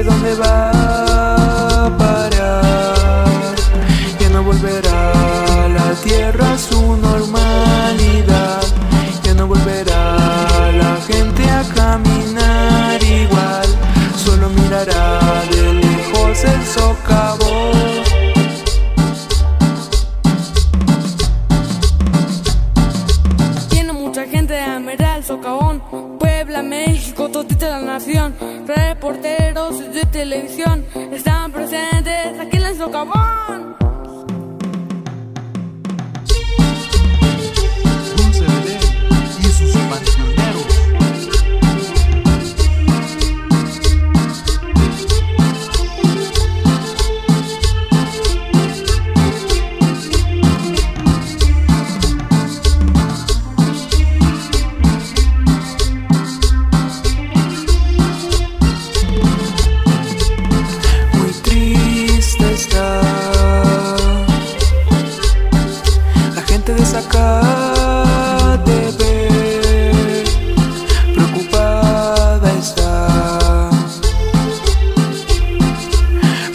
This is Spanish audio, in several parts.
sabe dónde va a parar. Ya no volverá a la tierra a su normalidad. Ya no volverá la gente a caminar igual. Solo mirará de lejos el socavón. Tiene mucha gente de Ameral, Socavón, Puebla, México, todita la nación. Reporteros de televisión están presentes aquí en el Socavón. nunca te ve. Preocupada está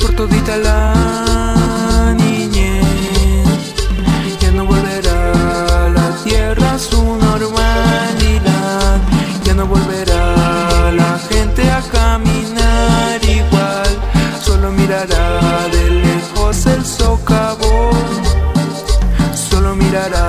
por todita la niñez. Ya no volverá a la tierra su normalidad. Ya no volverá la gente a caminar igual. Solo mirará de lejos el socavón. Solo mirará.